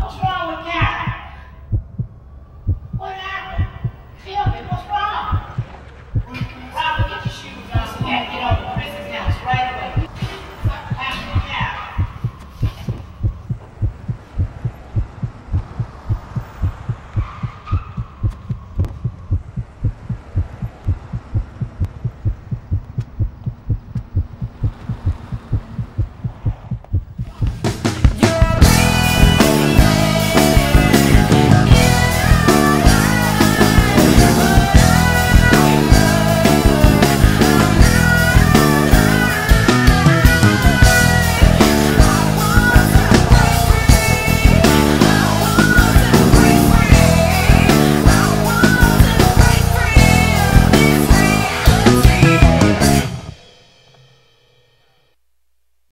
Oh.